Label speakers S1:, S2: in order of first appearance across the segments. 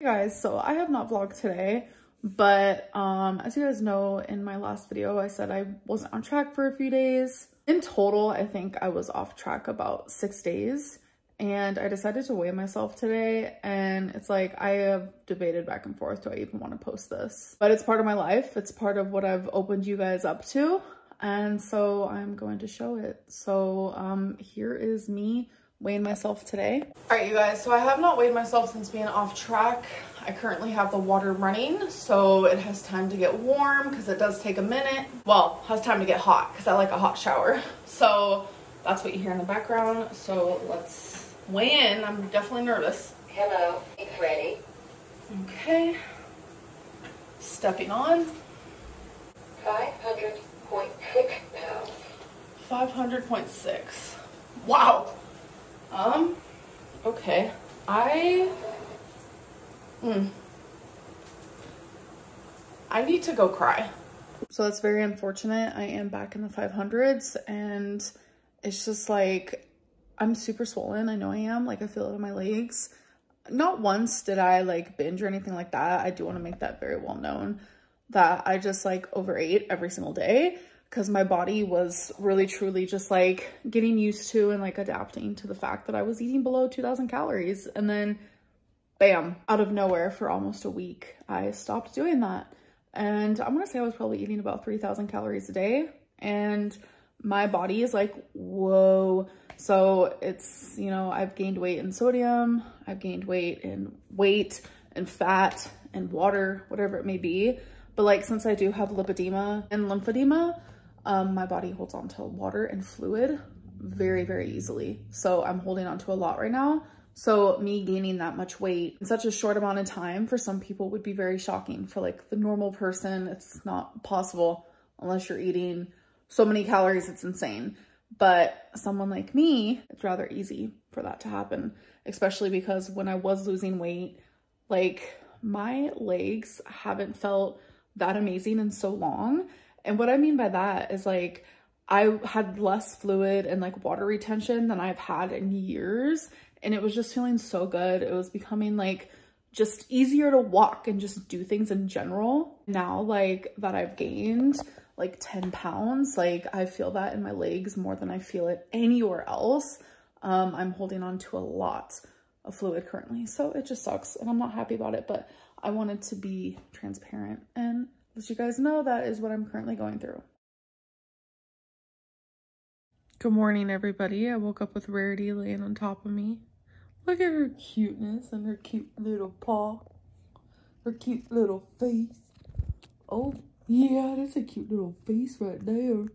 S1: Hey guys, so I have not vlogged today, but um, as you guys know, in my last video, I said I wasn't on track for a few days. In total, I think I was off track about six days and I decided to weigh myself today and it's like I have debated back and forth do I even want to post this but it's part of my life it's part of what I've opened you guys up to and so I'm going to show it so um here is me weighing myself today. All right, you guys, so I have not weighed myself since being off track. I currently have the water running, so it has time to get warm because it does take a minute. Well, has time to get hot because I like a hot shower. So that's what you hear in the background. So let's weigh in. I'm definitely nervous.
S2: Hello, it's ready.
S1: Okay. Stepping on.
S2: 500.6 pounds.
S1: 500.6. Wow. Um, okay. I, hmm. I need to go cry. So that's very unfortunate. I am back in the 500s and it's just like, I'm super swollen. I know I am. Like I feel it in my legs. Not once did I like binge or anything like that. I do want to make that very well known that I just like overate every single day because my body was really truly just like getting used to and like adapting to the fact that I was eating below 2000 calories. And then bam out of nowhere for almost a week I stopped doing that. And I'm gonna say I was probably eating about 3000 calories a day. And my body is like whoa. So it's you know I've gained weight in sodium I've gained weight in weight and fat and water whatever it may be. But like since I do have lipedema and lymphedema um, my body holds on to water and fluid very, very easily. So I'm holding on to a lot right now. So me gaining that much weight in such a short amount of time for some people would be very shocking. For like the normal person, it's not possible unless you're eating so many calories, it's insane. But someone like me, it's rather easy for that to happen, especially because when I was losing weight, like my legs haven't felt that amazing in so long. And what I mean by that is like, I had less fluid and like water retention than I've had in years. And it was just feeling so good. It was becoming like just easier to walk and just do things in general. Now, like that I've gained like 10 pounds, like I feel that in my legs more than I feel it anywhere else. Um, I'm holding on to a lot of fluid currently. So it just sucks and I'm not happy about it, but I wanted to be transparent and let you guys know that is what I'm currently going through. Good morning, everybody. I woke up with Rarity laying on top of me. Look at her cuteness and her cute little paw. Her cute little face. Oh, yeah, that's a cute little face right there.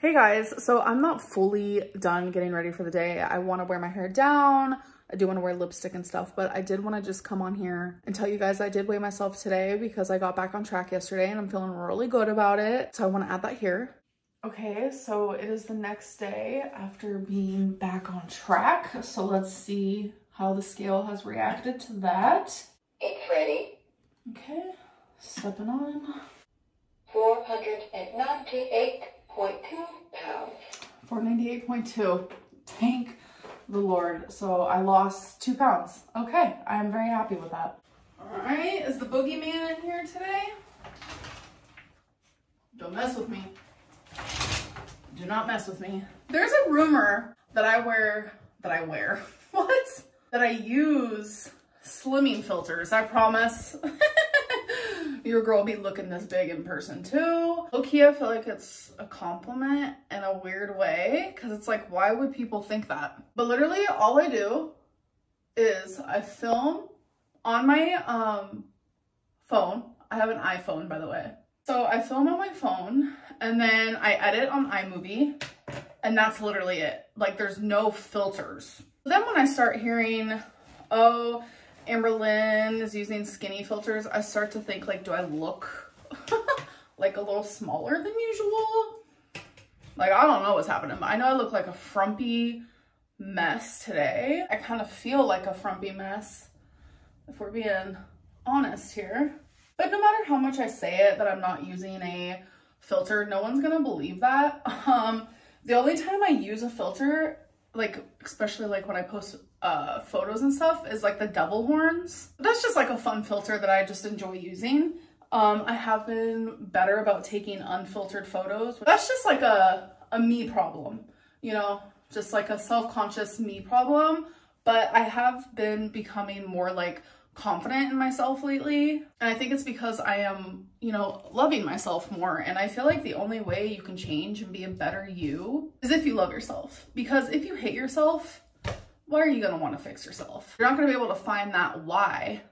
S1: Hey guys, so I'm not fully done getting ready for the day. I want to wear my hair down. I do want to wear lipstick and stuff, but I did want to just come on here and tell you guys I did weigh myself today because I got back on track yesterday and I'm feeling really good about it. So I want to add that here. Okay, so it is the next day after being back on track. So let's see how the scale has reacted to that.
S2: It's ready.
S1: Okay, stepping on.
S2: 498.2 pounds.
S1: 498.2. Thank the Lord. So I lost two pounds. Okay, I am very happy with that. All right, is the boogeyman in here today? Don't mess with me. Do not mess with me. There's a rumor that I wear, that I wear, what? That I use slimming filters, I promise. your girl be looking this big in person too. Okay, I feel like it's a compliment in a weird way because it's like, why would people think that? But literally all I do is I film on my um, phone. I have an iPhone, by the way. So I film on my phone and then I edit on iMovie and that's literally it. Like there's no filters. Then when I start hearing, oh, Amberlynn is using skinny filters, I start to think like, do I look like a little smaller than usual? Like, I don't know what's happening, but I know I look like a frumpy mess today. I kind of feel like a frumpy mess, if we're being honest here. But no matter how much I say it that I'm not using a filter, no one's gonna believe that. Um, the only time I use a filter, like, especially like when I post uh, photos and stuff is like the devil horns. That's just like a fun filter that I just enjoy using. Um, I have been better about taking unfiltered photos. That's just like a, a me problem, you know, just like a self-conscious me problem. But I have been becoming more like confident in myself lately. And I think it's because I am, you know, loving myself more. And I feel like the only way you can change and be a better you is if you love yourself. Because if you hate yourself, why are you going to want to fix yourself? You're not going to be able to find that why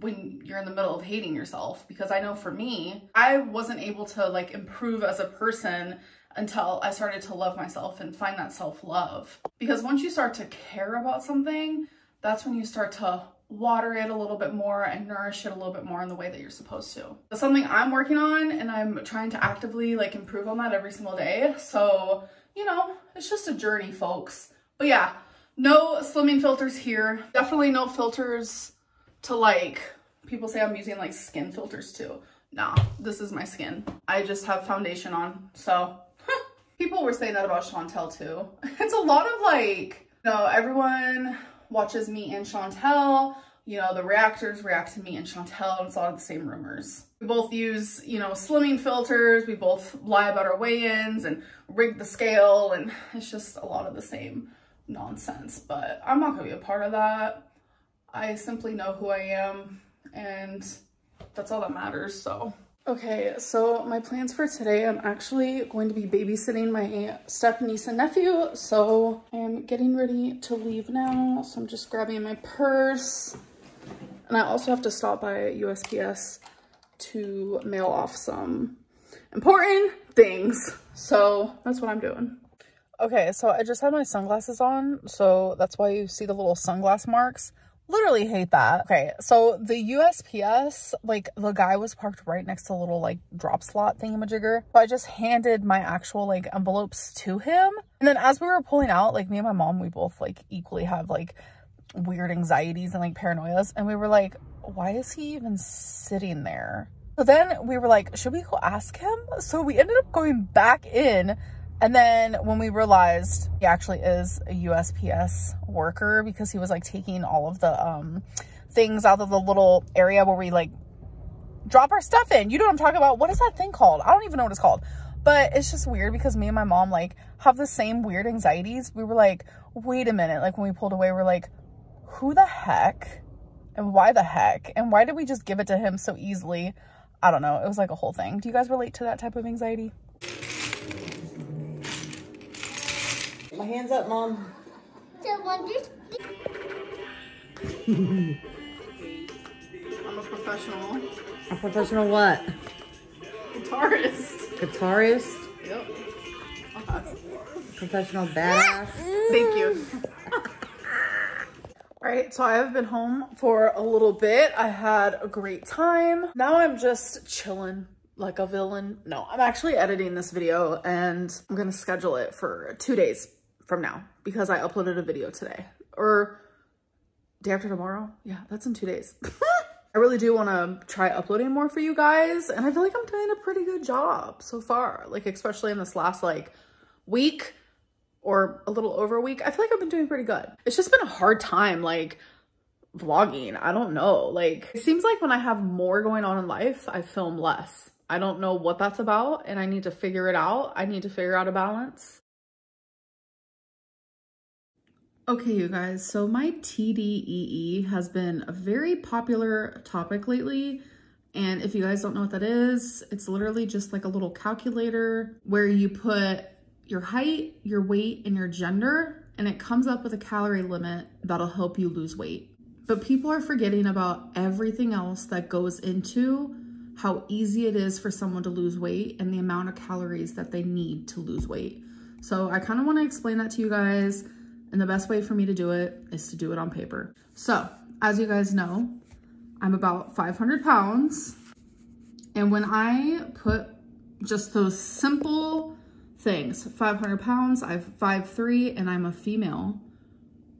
S1: when you're in the middle of hating yourself because I know for me, I wasn't able to like improve as a person until I started to love myself and find that self-love. Because once you start to care about something, that's when you start to water it a little bit more and nourish it a little bit more in the way that you're supposed to. That's something I'm working on and I'm trying to actively like improve on that every single day. So, you know, it's just a journey, folks. But yeah, no slimming filters here. Definitely no filters to like, people say I'm using like skin filters too. Nah, this is my skin. I just have foundation on, so. people were saying that about Chantel too. It's a lot of like, you know, everyone watches me and Chantel. You know, the reactors react to me and Chantel, and it's a lot of the same rumors. We both use, you know, slimming filters. We both lie about our weigh-ins and rig the scale, and it's just a lot of the same nonsense. But I'm not gonna be a part of that. I simply know who I am, and that's all that matters, so. Okay, so my plans for today, I'm actually going to be babysitting my step niece and nephew. So I'm getting ready to leave now. So I'm just grabbing my purse. And I also have to stop by USPS to mail off some important things. So that's what I'm doing. Okay, so I just had my sunglasses on. So that's why you see the little sunglass marks literally hate that. Okay, so the USPS, like the guy was parked right next to a little like drop slot thingamajigger. So I just handed my actual like envelopes to him. And then as we were pulling out, like me and my mom, we both like equally have like weird anxieties and like paranoias. And we were like, why is he even sitting there? So then we were like, should we go ask him? So we ended up going back in and then when we realized he actually is a USPS worker because he was like taking all of the um, things out of the little area where we like drop our stuff in. You know what I'm talking about? What is that thing called? I don't even know what it's called. But it's just weird because me and my mom like have the same weird anxieties. We were like, wait a minute. Like when we pulled away, we're like, who the heck? And why the heck? And why did we just give it to him so easily? I don't know. It was like a whole thing. Do you guys relate to that type of anxiety?
S3: My hands up, Mom.
S1: I'm a professional.
S3: A professional what?
S1: Guitarist.
S3: Guitarist?
S1: Yep.
S3: Okay. Professional badass.
S1: Thank you. All right, so I have been home for a little bit. I had a great time. Now I'm just chilling like a villain. No, I'm actually editing this video and I'm gonna schedule it for two days from now because I uploaded a video today or day after tomorrow. Yeah, that's in two days. I really do want to try uploading more for you guys. And I feel like I'm doing a pretty good job so far. Like, especially in this last like week or a little over a week. I feel like I've been doing pretty good. It's just been a hard time like vlogging. I don't know. Like, it seems like when I have more going on in life, I film less. I don't know what that's about and I need to figure it out. I need to figure out a balance. Okay, you guys, so my TDEE has been a very popular topic lately. And if you guys don't know what that is, it's literally just like a little calculator where you put your height, your weight, and your gender, and it comes up with a calorie limit that'll help you lose weight. But people are forgetting about everything else that goes into how easy it is for someone to lose weight and the amount of calories that they need to lose weight. So I kind of want to explain that to you guys and the best way for me to do it is to do it on paper. So as you guys know, I'm about 500 pounds. And when I put just those simple things, 500 pounds, I'm 5'3", and I'm a female,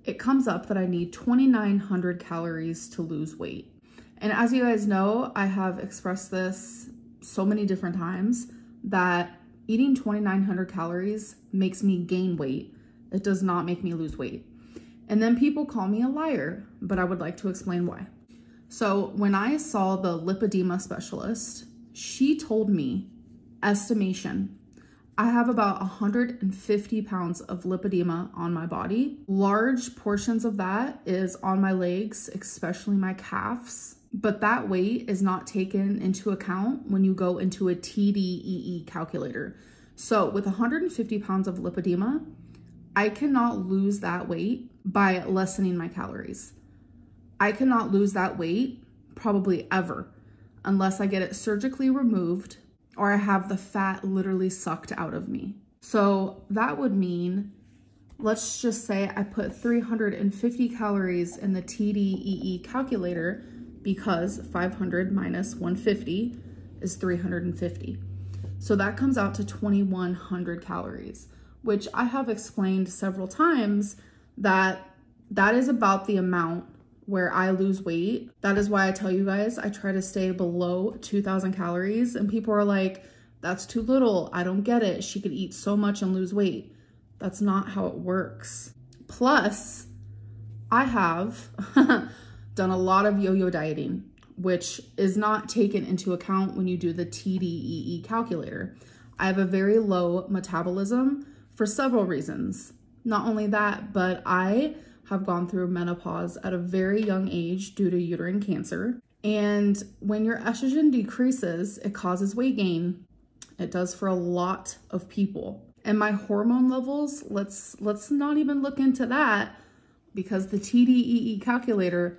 S1: it comes up that I need 2,900 calories to lose weight. And as you guys know, I have expressed this so many different times that eating 2,900 calories makes me gain weight it does not make me lose weight. And then people call me a liar, but I would like to explain why. So, when I saw the lipedema specialist, she told me estimation I have about 150 pounds of lipedema on my body. Large portions of that is on my legs, especially my calves. But that weight is not taken into account when you go into a TDEE calculator. So, with 150 pounds of lipedema, I cannot lose that weight by lessening my calories. I cannot lose that weight probably ever unless I get it surgically removed or I have the fat literally sucked out of me. So that would mean, let's just say I put 350 calories in the TDEE calculator because 500 minus 150 is 350. So that comes out to 2100 calories, which I have explained several times that that is about the amount where I lose weight. That is why I tell you guys I try to stay below 2000 calories and people are like that's too little. I don't get it. She could eat so much and lose weight. That's not how it works. Plus, I have done a lot of yo-yo dieting, which is not taken into account when you do the TDEE calculator. I have a very low metabolism for several reasons. Not only that, but I have gone through menopause at a very young age due to uterine cancer. And when your estrogen decreases, it causes weight gain. It does for a lot of people. And my hormone levels, let's let's not even look into that because the TDEE calculator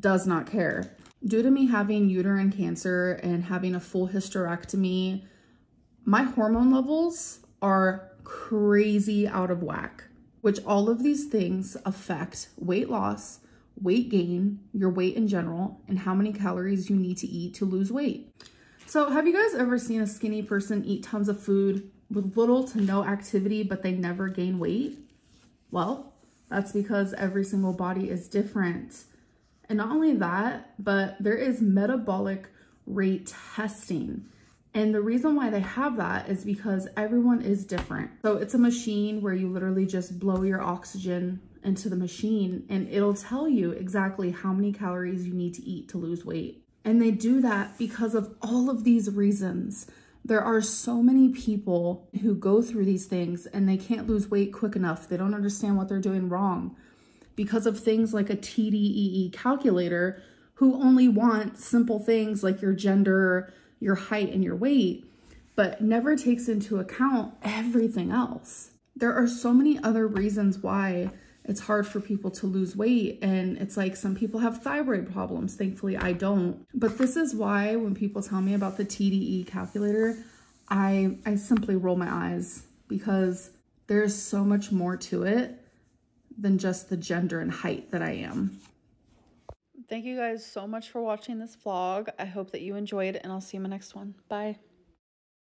S1: does not care. Due to me having uterine cancer and having a full hysterectomy, my hormone levels are crazy out of whack which all of these things affect weight loss, weight gain, your weight in general, and how many calories you need to eat to lose weight. So have you guys ever seen a skinny person eat tons of food with little to no activity, but they never gain weight? Well, that's because every single body is different. And not only that, but there is metabolic rate testing. And the reason why they have that is because everyone is different. So it's a machine where you literally just blow your oxygen into the machine and it'll tell you exactly how many calories you need to eat to lose weight. And they do that because of all of these reasons. There are so many people who go through these things and they can't lose weight quick enough. They don't understand what they're doing wrong because of things like a TDEE calculator who only want simple things like your gender, your height and your weight, but never takes into account everything else. There are so many other reasons why it's hard for people to lose weight. And it's like some people have thyroid problems. Thankfully, I don't. But this is why when people tell me about the TDEE calculator, I, I simply roll my eyes because there's so much more to it than just the gender and height that I am. Thank you guys so much for watching this vlog. I hope that you enjoyed and I'll see you in my next one. Bye.